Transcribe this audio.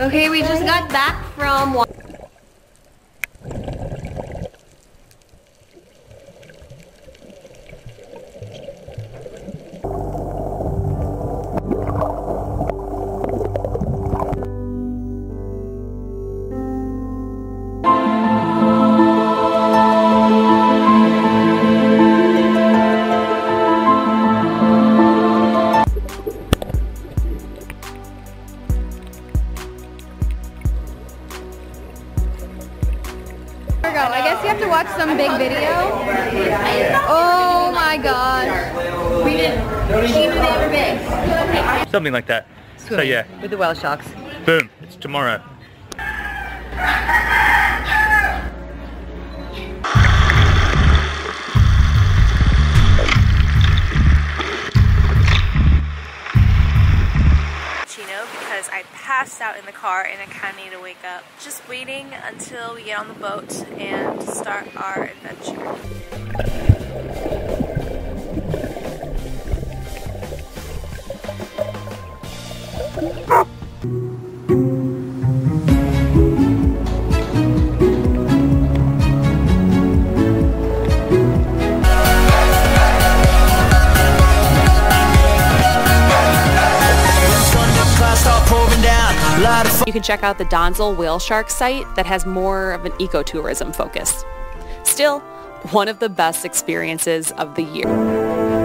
Okay, we just got back from. Guess you have to watch some big video. Oh my gosh. we did. She knew they were big. Something like that. So yeah, With the whale sharks. boom, it's tomorrow. Chino because I passed out in the car and I kind of need to wake up. Just waiting until we get on the boat and start our adventure. You can check out the Donsol Whale Shark site that has more of an ecotourism focus. Still, one of the best experiences of the year.